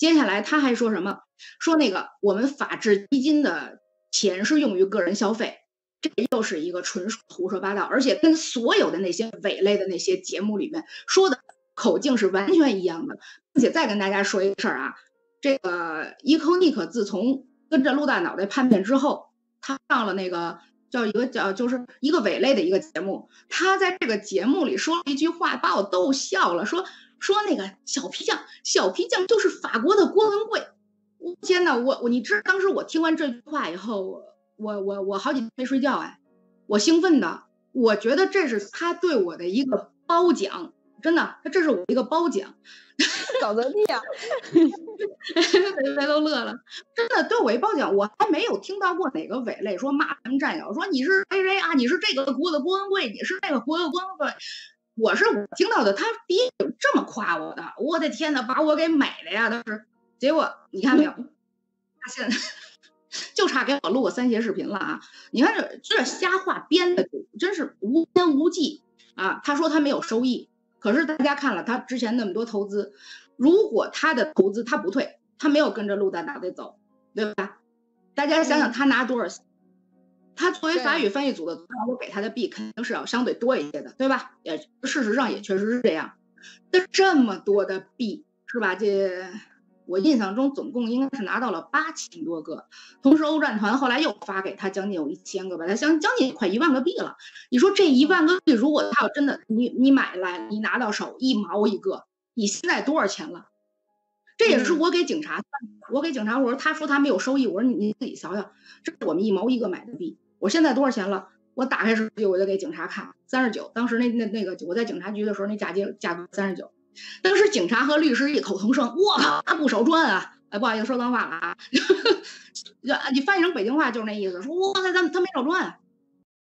接下来他还说什么？说那个我们法治基金的钱是用于个人消费，这又是一个纯属胡说八道，而且跟所有的那些伪类的那些节目里面说的口径是完全一样的。并且再跟大家说一个事儿啊，这个伊科尼克自从跟着陆大脑袋叛变之后，他上了那个叫一个叫就是一个伪类的一个节目，他在这个节目里说了一句话，把我逗笑了，说。说那个小皮匠，小皮匠就是法国的郭文贵。我天呐，我我你知当时我听完这句话以后，我我我我好几天没睡觉哎，我兴奋的，我觉得这是他对我的一个褒奖，真的，他这是我一个褒奖，搞得地啊，大家都乐了，真的对我一褒奖，我还没有听到过哪个伪类说骂咱们战友，说你是谁谁啊，你是这个国的郭文贵，你是那个国的郭文贵。我是我听到的，他第一这么夸我的，我的天呐，把我给美的呀！当时，结果你看没有？他现在 就差给我录个三节视频了啊！你看这这瞎话编的，真是无边无际啊！他说他没有收益，可是大家看了他之前那么多投资，如果他的投资他不退，他没有跟着陆大脑袋走，对吧？大家想想他拿多少？他作为法语翻译组的组长，我给他的币肯定是要相对多一些的，对吧？也事实上也确实是这样。那这么多的币是吧？这我印象中总共应该是拿到了八千多个。同时，欧战团后来又发给他将近有一千个吧，他将将近快一万个币了。你说这一万个币，如果他要真的你你买来，你拿到手一毛一个，你现在多少钱了？这也是我给警察，我给警察我说，他说他没有收益，我说你你自己想想，这是我们一毛一个买的币。我现在多少钱了？我打开手机，我就给警察看，三十九。当时那那那个我在警察局的时候，那价金价格三十九。当时警察和律师异口同声：“我靠，他不少赚啊！”哎，不好意思，说脏话了啊。你翻译成北京话就是那意思，说：“我刚才，他他没少赚。”